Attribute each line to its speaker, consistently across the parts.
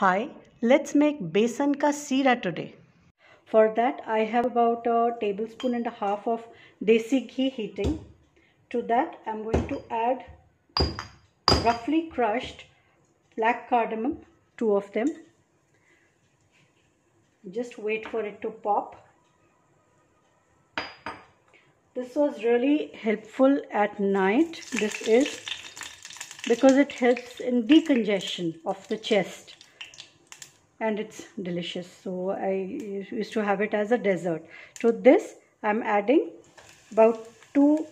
Speaker 1: Hi, let's make besan ka seera today. For that I have about a tablespoon and a half of desi ghee heating. To that I'm going to add roughly crushed black cardamom, two of them. Just wait for it to pop. This was really helpful at night. This is because it helps in decongestion of the chest and it's delicious. So I used to have it as a dessert. To this I'm adding about 2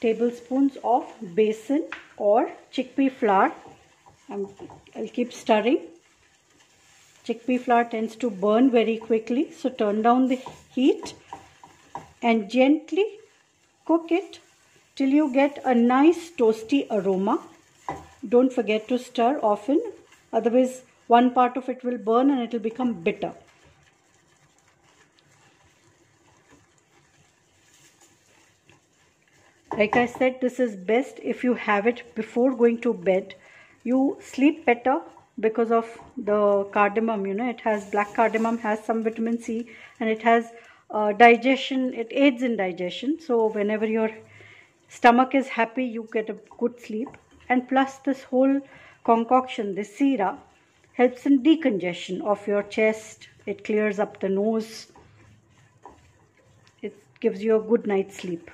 Speaker 1: tablespoons of besan or chickpea flour. I'm, I'll keep stirring. Chickpea flour tends to burn very quickly so turn down the heat and gently cook it till you get a nice toasty aroma. Don't forget to stir often otherwise one part of it will burn and it will become bitter. Like I said, this is best if you have it before going to bed. You sleep better because of the cardamom, you know, it has black cardamom, has some vitamin C and it has uh, digestion, it aids in digestion. So whenever your stomach is happy, you get a good sleep. And plus this whole concoction, this seera, helps in decongestion of your chest. It clears up the nose. It gives you a good night's sleep.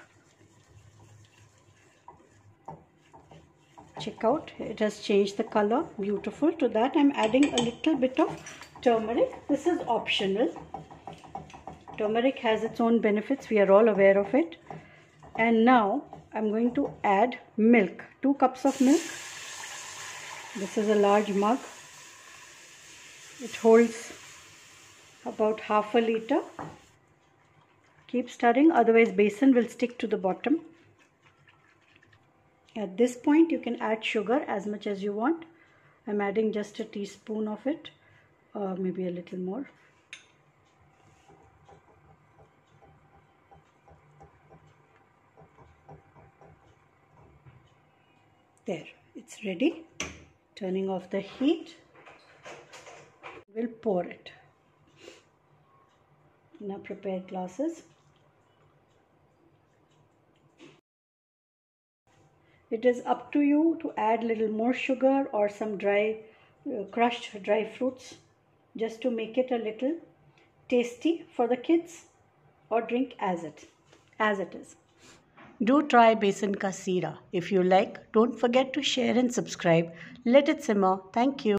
Speaker 1: Check out. It has changed the color. Beautiful. To that i'm adding a little bit of turmeric. This is optional. Turmeric has its own benefits. We are all aware of it. And now i'm going to add milk. Two cups of milk. This is a large mug it holds about half a liter. Keep stirring otherwise besan will stick to the bottom. At this point you can add sugar as much as you want. I'm adding just a teaspoon of it or maybe a little more. There it's ready. Turning off the heat will pour it in our prepared glasses. It is up to you to add little more sugar or some dry uh, crushed dry fruits just to make it a little tasty for the kids or drink as it as it is. Do try besan ka seera. If you like, don't forget to share and subscribe. Let it simmer. Thank you.